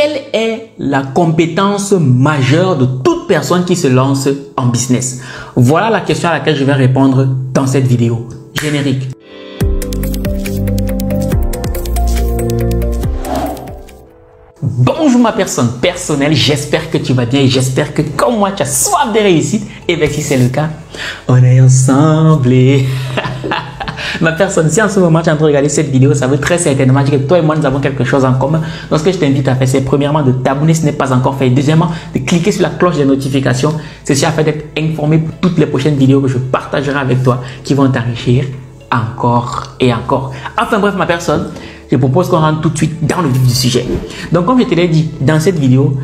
quelle est la compétence majeure de toute personne qui se lance en business? Voilà la question à laquelle je vais répondre dans cette vidéo. Générique. Bonjour ma personne personnelle, j'espère que tu vas bien et j'espère que comme moi tu as soif de réussite. Et bien si c'est le cas, on est ensemble. ma personne, si en ce moment tu es en train de regarder cette vidéo, ça veut très certainement dire que toi et moi nous avons quelque chose en commun. Donc ce que je t'invite à faire, c'est premièrement de t'abonner si ce n'est pas encore fait. Deuxièmement, de cliquer sur la cloche des notifications. Ceci afin d'être informé pour toutes les prochaines vidéos que je partagerai avec toi qui vont t'enrichir encore et encore. Enfin bref ma personne, je propose qu'on rentre tout de suite dans le vif du sujet. Donc, comme je te l'ai dit dans cette vidéo,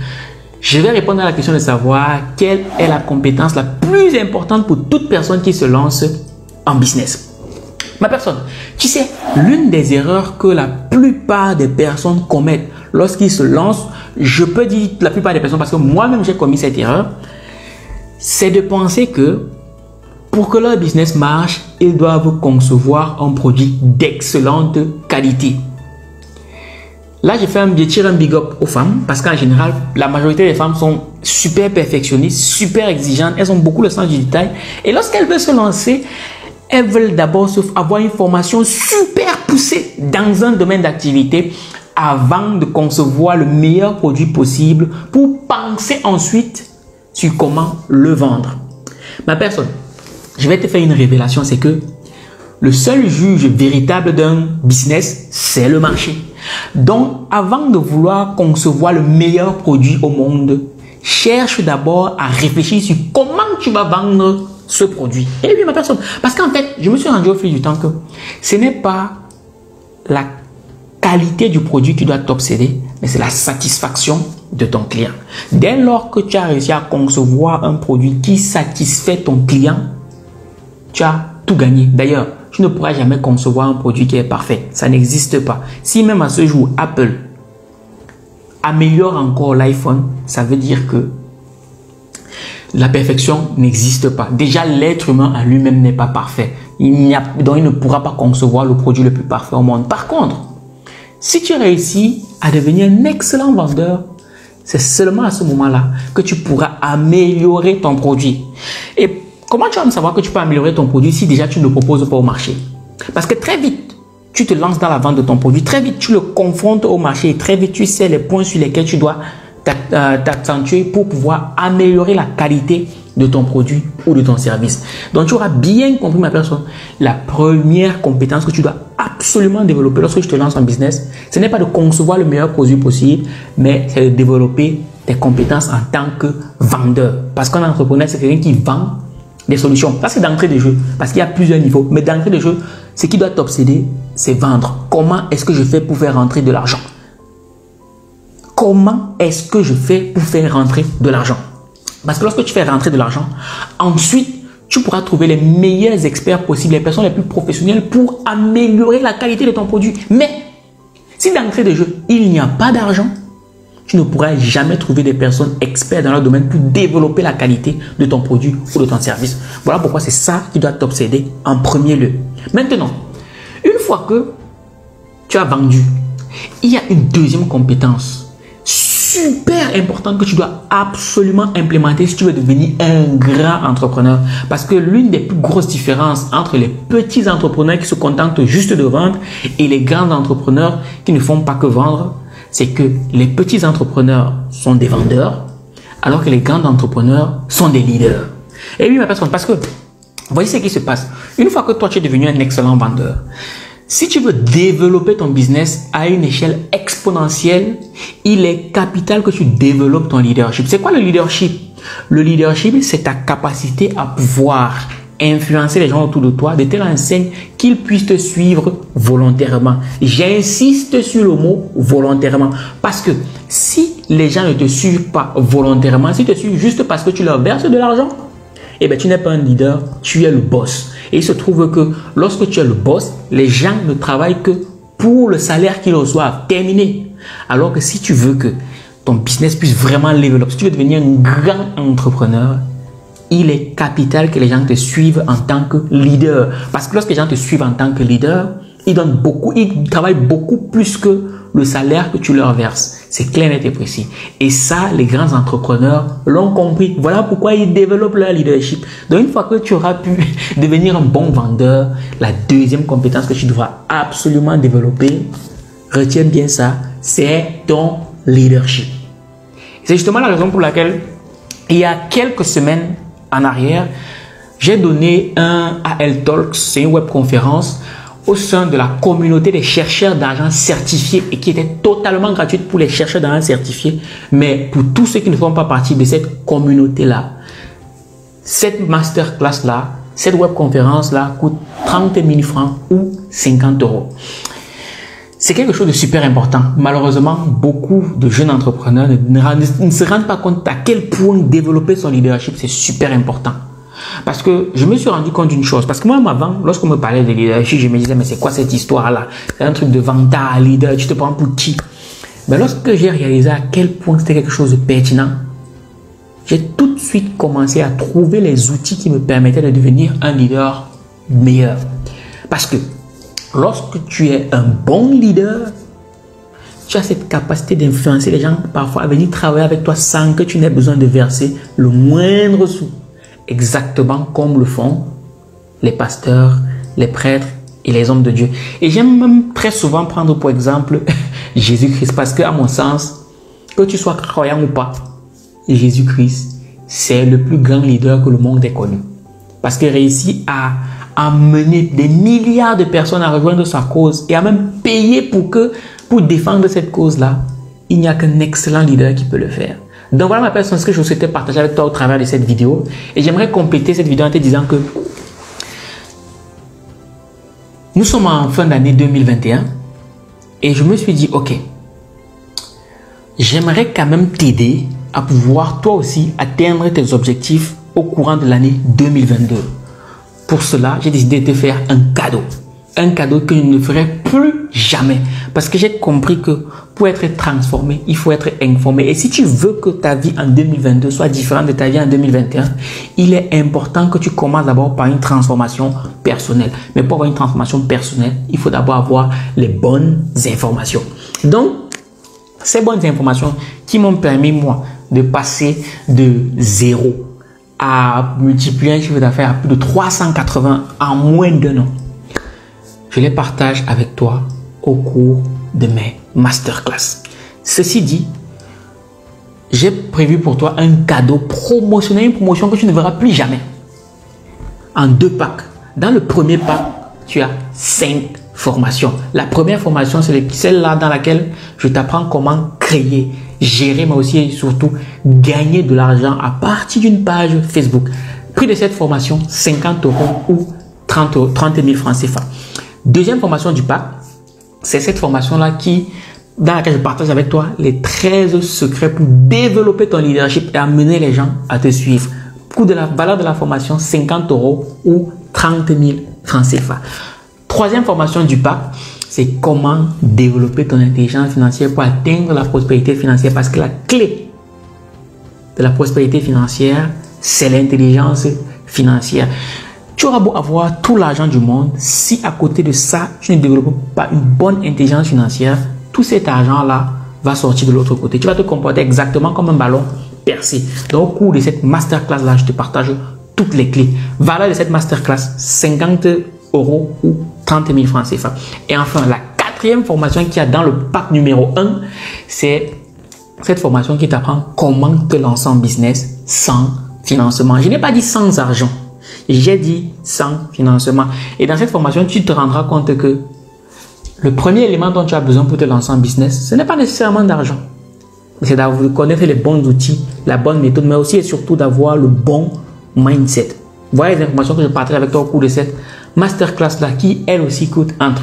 je vais répondre à la question de savoir quelle est la compétence la plus importante pour toute personne qui se lance en business. Ma personne, tu sais, l'une des erreurs que la plupart des personnes commettent lorsqu'ils se lancent, je peux dire la plupart des personnes parce que moi-même j'ai commis cette erreur, c'est de penser que pour que leur business marche, ils doivent concevoir un produit d'excellente qualité. Là, je fais un, je un big up aux femmes parce qu'en général, la majorité des femmes sont super perfectionnistes, super exigeantes. Elles ont beaucoup le sens du détail. Et lorsqu'elles veulent se lancer, elles veulent d'abord avoir une formation super poussée dans un domaine d'activité avant de concevoir le meilleur produit possible pour penser ensuite sur comment le vendre. Ma personne, je vais te faire une révélation, c'est que le seul juge véritable d'un business, c'est le marché. Donc, avant de vouloir concevoir le meilleur produit au monde, cherche d'abord à réfléchir sur comment tu vas vendre ce produit. Et bien, ma personne. Parce qu'en fait, je me suis rendu au fil du temps que ce n'est pas la qualité du produit qui doit t'obséder, mais c'est la satisfaction de ton client. Dès lors que tu as réussi à concevoir un produit qui satisfait ton client, tu as tout gagné. D'ailleurs, tu ne pourras jamais concevoir un produit qui est parfait. Ça n'existe pas. Si même à ce jour, Apple améliore encore l'iPhone, ça veut dire que la perfection n'existe pas. Déjà, l'être humain à lui-même n'est pas parfait. Il, a, donc, il ne pourra pas concevoir le produit le plus parfait au monde. Par contre, si tu réussis à devenir un excellent vendeur, c'est seulement à ce moment-là que tu pourras améliorer ton produit. Et Comment tu vas me savoir que tu peux améliorer ton produit si déjà tu ne le proposes pas au marché? Parce que très vite, tu te lances dans la vente de ton produit, très vite tu le confrontes au marché très vite tu sais les points sur lesquels tu dois t'accentuer pour pouvoir améliorer la qualité de ton produit ou de ton service. Donc tu auras bien compris ma personne. La première compétence que tu dois absolument développer lorsque tu te lances en business, ce n'est pas de concevoir le meilleur produit possible, mais c'est de développer tes compétences en tant que vendeur. Parce qu'un entrepreneur, c'est quelqu'un qui vend des solutions. Ça, c'est d'entrée de jeu, parce qu'il y a plusieurs niveaux. Mais d'entrée de jeu, ce qui doit t'obséder, c'est vendre. Comment est-ce que je fais pour faire rentrer de l'argent? Comment est-ce que je fais pour faire rentrer de l'argent? Parce que lorsque tu fais rentrer de l'argent, ensuite, tu pourras trouver les meilleurs experts possibles, les personnes les plus professionnelles pour améliorer la qualité de ton produit. Mais si d'entrée de jeu, il n'y a pas d'argent, tu ne pourras jamais trouver des personnes expertes dans leur domaine pour développer la qualité de ton produit ou de ton service. Voilà pourquoi c'est ça qui doit t'obséder en premier lieu. Maintenant, une fois que tu as vendu, il y a une deuxième compétence super importante que tu dois absolument implémenter si tu veux devenir un grand entrepreneur. Parce que l'une des plus grosses différences entre les petits entrepreneurs qui se contentent juste de vendre et les grands entrepreneurs qui ne font pas que vendre, c'est que les petits entrepreneurs sont des vendeurs, alors que les grands entrepreneurs sont des leaders. Et oui, ma personne, parce que, voyez ce qui se passe. Une fois que toi, tu es devenu un excellent vendeur, si tu veux développer ton business à une échelle exponentielle, il est capital que tu développes ton leadership. C'est quoi le leadership? Le leadership, c'est ta capacité à pouvoir influencer les gens autour de toi de telle enseigne qu'ils puissent te suivre volontairement. J'insiste sur le mot volontairement parce que si les gens ne te suivent pas volontairement, si te suivent juste parce que tu leur verses de l'argent, eh bien, tu n'es pas un leader, tu es le boss. Et il se trouve que lorsque tu es le boss, les gens ne travaillent que pour le salaire qu'ils reçoivent. Terminé. Alors que si tu veux que ton business puisse vraiment up, si tu veux devenir un grand entrepreneur, il est capital que les gens te suivent en tant que leader. Parce que lorsque les gens te suivent en tant que leader, ils donnent beaucoup, ils travaillent beaucoup plus que le salaire que tu leur verses. C'est clair, net et précis. Et ça, les grands entrepreneurs l'ont compris. Voilà pourquoi ils développent leur leadership. Donc, une fois que tu auras pu devenir un bon vendeur, la deuxième compétence que tu devras absolument développer, retiens bien ça, c'est ton leadership. C'est justement la raison pour laquelle, il y a quelques semaines en arrière, j'ai donné un AL Talks, c'est une web conférence au sein de la communauté des chercheurs d'argent certifiés et qui était totalement gratuite pour les chercheurs d'argent certifiés, mais pour tous ceux qui ne font pas partie de cette communauté-là. Cette masterclass-là, cette webconférence-là coûte 30 000 francs ou 50 euros. C'est quelque chose de super important. Malheureusement, beaucoup de jeunes entrepreneurs ne, ne se rendent pas compte à quel point développer son leadership, c'est super important. Parce que je me suis rendu compte d'une chose. Parce que moi, avant, lorsqu'on me parlait de leadership, je me disais, mais c'est quoi cette histoire-là? C'est un truc de vantard, leader, tu te prends pour qui? Mais lorsque j'ai réalisé à quel point c'était quelque chose de pertinent, j'ai tout de suite commencé à trouver les outils qui me permettaient de devenir un leader meilleur. Parce que lorsque tu es un bon leader, tu as cette capacité d'influencer les gens parfois à venir travailler avec toi sans que tu n'aies besoin de verser le moindre sou exactement comme le font les pasteurs, les prêtres et les hommes de Dieu. Et j'aime même très souvent prendre pour exemple Jésus-Christ parce que à mon sens, que tu sois croyant ou pas, Jésus-Christ, c'est le plus grand leader que le monde ait connu. Parce qu'il réussit à amener des milliards de personnes à rejoindre sa cause et à même payer pour que, pour défendre cette cause-là, il n'y a qu'un excellent leader qui peut le faire. Donc voilà ma personne, ce que je souhaitais partager avec toi au travers de cette vidéo. Et j'aimerais compléter cette vidéo en te disant que nous sommes en fin d'année 2021 et je me suis dit, ok, j'aimerais quand même t'aider à pouvoir toi aussi atteindre tes objectifs au courant de l'année 2022. Pour cela, j'ai décidé de te faire un cadeau un cadeau que je ne ferai plus jamais. Parce que j'ai compris que pour être transformé, il faut être informé. Et si tu veux que ta vie en 2022 soit différente de ta vie en 2021, il est important que tu commences d'abord par une transformation personnelle. Mais pour avoir une transformation personnelle, il faut d'abord avoir les bonnes informations. Donc, ces bonnes informations qui m'ont permis, moi, de passer de zéro à multiplier un chiffre d'affaires à plus de 380 en moins d'un an je les partage avec toi au cours de mes masterclass. Ceci dit, j'ai prévu pour toi un cadeau promotionnel, une promotion que tu ne verras plus jamais. En deux packs. Dans le premier pack, tu as cinq formations. La première formation, c'est celle-là dans laquelle je t'apprends comment créer, gérer, mais aussi et surtout gagner de l'argent à partir d'une page Facebook. Prix de cette formation, 50 euros ou 30, 30 000 francs CFA. Deuxième formation du pack, c'est cette formation-là qui, dans laquelle je partage avec toi les 13 secrets pour développer ton leadership et amener les gens à te suivre. Coût de la valeur de la formation, 50 euros ou 30 000 francs CFA. Troisième formation du pack, c'est comment développer ton intelligence financière pour atteindre la prospérité financière parce que la clé de la prospérité financière, c'est l'intelligence financière. Tu auras beau avoir tout l'argent du monde, si à côté de ça, tu ne développes pas une bonne intelligence financière, tout cet argent-là va sortir de l'autre côté. Tu vas te comporter exactement comme un ballon percé. Donc, au cours de cette masterclass-là, je te partage toutes les clés. Valeur de cette masterclass, 50 euros ou 30 000 francs CFA. Et enfin, la quatrième formation qu'il y a dans le pack numéro 1, c'est cette formation qui t'apprend comment te lancer en business sans financement. Je n'ai pas dit sans argent. J'ai dit sans financement. Et dans cette formation, tu te rendras compte que le premier élément dont tu as besoin pour te lancer en business, ce n'est pas nécessairement d'argent. C'est d'avoir connaître les bons outils, la bonne méthode, mais aussi et surtout d'avoir le bon mindset. Voilà les informations que je partage avec toi au cours de cette masterclass-là qui, elle aussi, coûte entre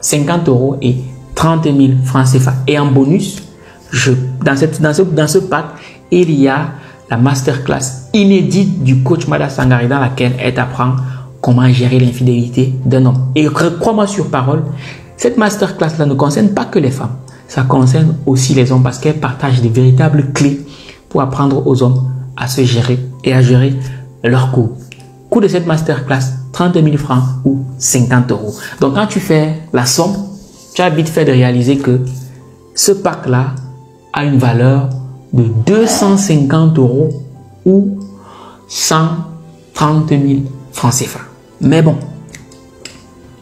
50 euros et 30 000 francs CFA. Et en bonus, je, dans, cette, dans, ce, dans ce pack, il y a la masterclass inédite du coach Mada Sangari dans laquelle elle t'apprend comment gérer l'infidélité d'un homme. Et crois-moi sur parole, cette masterclass-là ne concerne pas que les femmes, ça concerne aussi les hommes parce qu'elle partage des véritables clés pour apprendre aux hommes à se gérer et à gérer leur couple. Coût de cette masterclass, 30 000 francs ou 50 euros. Donc quand tu fais la somme, tu as vite fait de réaliser que ce pack-là à une valeur de 250 euros ou 130 000 francs CFA. Mais bon,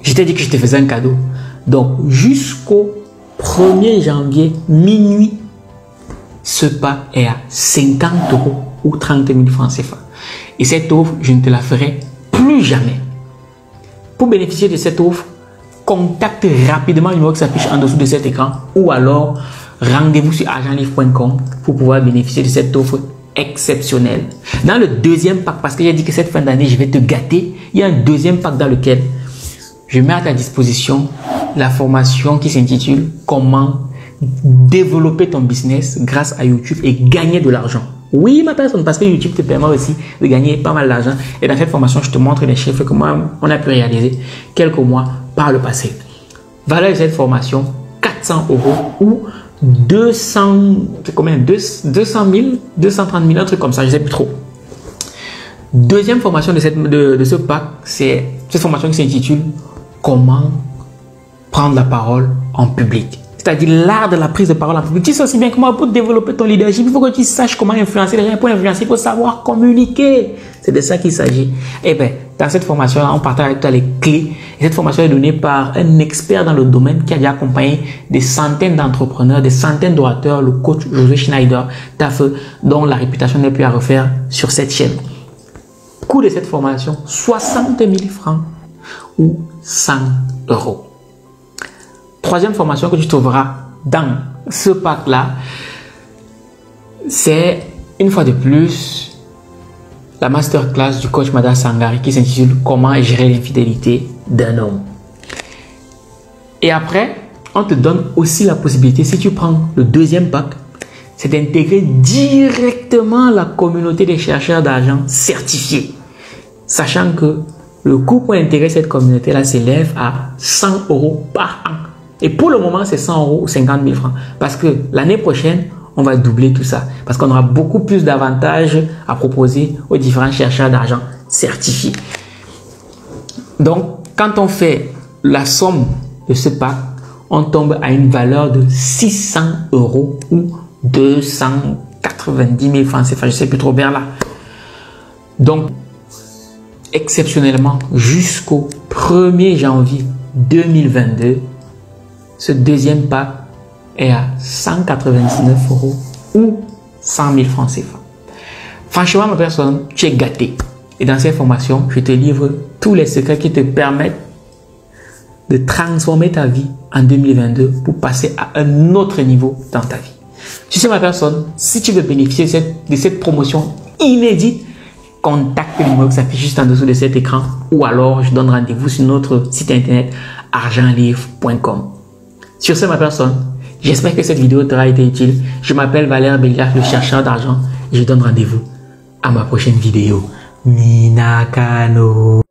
je t'ai dit que je te faisais un cadeau. Donc, jusqu'au 1er janvier, minuit, ce pack est à 50 euros ou 30 000 francs CFA. Et cette offre, je ne te la ferai plus jamais. Pour bénéficier de cette offre, contacte rapidement le numéro qui s'affiche en dessous de cet écran ou alors rendez-vous sur argentlivre.com pour pouvoir bénéficier de cette offre exceptionnelle. Dans le deuxième pack, parce que j'ai dit que cette fin d'année, je vais te gâter, il y a un deuxième pack dans lequel je mets à ta disposition la formation qui s'intitule Comment développer ton business grâce à YouTube et gagner de l'argent. Oui, ma personne, parce que YouTube te permet aussi de gagner pas mal d'argent. Et dans cette formation, je te montre les chiffres que moi, on a pu réaliser quelques mois par le passé. Valeur de cette formation, 400 euros ou 200, c'est combien? 200 000, 230 000, un truc comme ça, je sais plus trop. Deuxième formation de, cette, de, de ce pack, c'est cette formation qui s'intitule Comment prendre la parole en public c'est-à-dire l'art de la prise de parole en public. Tu sais aussi bien que moi, pour développer ton leadership, il faut que tu saches comment influencer les gens. Pour influencer, il faut savoir communiquer. C'est de ça qu'il s'agit. Eh bien, dans cette formation, on partage avec toi les clés. Et cette formation est donnée par un expert dans le domaine qui a déjà accompagné des centaines d'entrepreneurs, des centaines d'orateurs, le coach José Schneider, TAF, dont la réputation n'est plus à refaire sur cette chaîne. Coût de cette formation, 60 000 francs ou 100 euros. Troisième formation que tu trouveras dans ce pack-là, c'est une fois de plus la masterclass du coach Mada Sangari qui s'intitule Comment gérer l'infidélité d'un homme. Et après, on te donne aussi la possibilité, si tu prends le deuxième pack, c'est d'intégrer directement la communauté des chercheurs d'argent certifiés. Sachant que le coût pour intégrer cette communauté-là s'élève à 100 euros par an. Et pour le moment, c'est 100 euros ou 50 000 francs. Parce que l'année prochaine, on va doubler tout ça. Parce qu'on aura beaucoup plus d'avantages à proposer aux différents chercheurs d'argent certifiés. Donc, quand on fait la somme de ce pack, on tombe à une valeur de 600 euros ou 290 000 francs Enfin, Je sais plus trop bien là. Donc, exceptionnellement, jusqu'au 1er janvier 2022, ce deuxième pack est à 199 euros ou 100 000 francs CFA. Franchement, ma personne, tu es gâté. Et dans cette formation, je te livre tous les secrets qui te permettent de transformer ta vie en 2022 pour passer à un autre niveau dans ta vie. Tu sais, ma personne, si tu veux bénéficier de cette, promotion inédite, contacte le numéro qui s'affiche juste en dessous de cet écran ou alors je donne rendez-vous sur notre site internet argentlivre.com. Sur ce, ma personne, j'espère que cette vidéo t'aura été utile. Je m'appelle Valère Belliard, le chercheur d'argent, je donne rendez-vous à ma prochaine vidéo. Minakano.